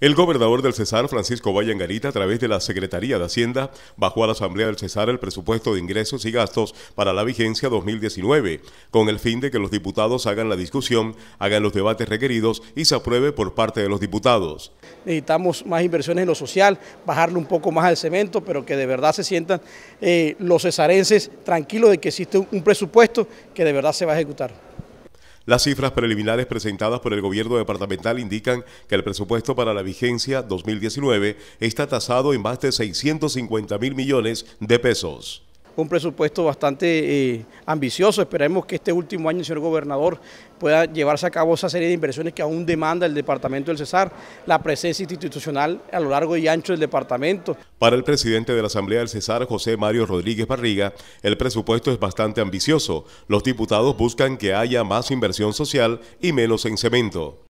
El gobernador del Cesar, Francisco Vallangarita, a través de la Secretaría de Hacienda, bajó a la Asamblea del Cesar el presupuesto de ingresos y gastos para la vigencia 2019, con el fin de que los diputados hagan la discusión, hagan los debates requeridos y se apruebe por parte de los diputados. Necesitamos más inversiones en lo social, bajarle un poco más al cemento, pero que de verdad se sientan eh, los cesarenses tranquilos de que existe un presupuesto que de verdad se va a ejecutar. Las cifras preliminares presentadas por el gobierno departamental indican que el presupuesto para la vigencia 2019 está tasado en más de 650 mil millones de pesos un presupuesto bastante eh, ambicioso. Esperemos que este último año, señor gobernador, pueda llevarse a cabo esa serie de inversiones que aún demanda el departamento del Cesar, la presencia institucional a lo largo y ancho del departamento. Para el presidente de la Asamblea del Cesar, José Mario Rodríguez Barriga, el presupuesto es bastante ambicioso. Los diputados buscan que haya más inversión social y menos en cemento.